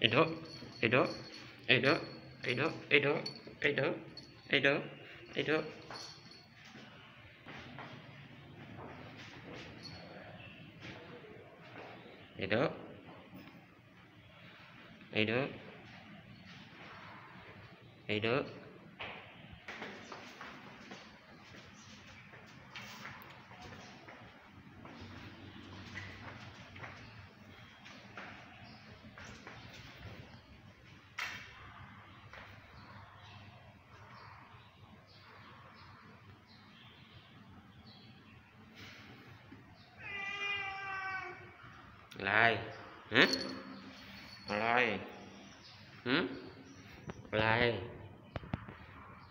Ấy đó, ấy đó, ấy đó, ấy đó, ấy đó, ấy đó, ấy đó, ấy đó. Ấy đó. Ấy đó. Ấy đó. lại hả lại hả lại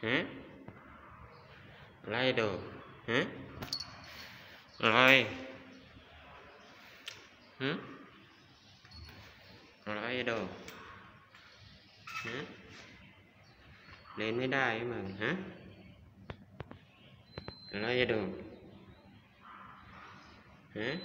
hả lại đồ. Hả lại hả lại đồ. Hả lên mới đai mà. Hả lại đồ. Hả